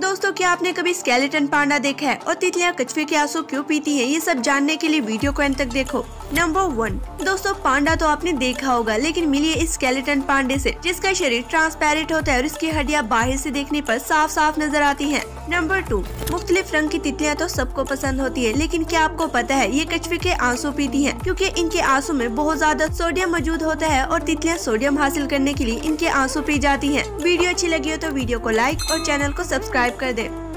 दोस्तों, क्या आपने कभी स्केलेटन पांडा देखा है? और तितलियाँ कछुए के आँसू क्यों पीती हैं? ये सब जानने के लिए वीडियो को अंत तक देखो। नंबर वन दोस्तों, पांडा तो आपने देखा होगा, लेकिन मिलिए इस स्केलेटन पांडे से, जिसका शरीर ट्रांसपेरेंट होता है और इसकी हड्डियाँ बाहर से देखने पर साफ़ साफ़ नज़र आती हैं। नंबर टू मुख्तलिफ़ रंग की तितलियाँ तो सबको पसंद होती है, लेकिन क्या आपको पता है, ये कछुए के आँसू पीती है? क्यूँकी इनके आँसू में बहुत ज़्यादा सोडियम मौजूद होता है और तितलियाँ सोडियम हासिल करने के लिए इनके आँसू पी जाती है। वीडियो अच्छी लगी हो तो वीडियो को लाइक और चैनल को सब्सक्राइब कर दें।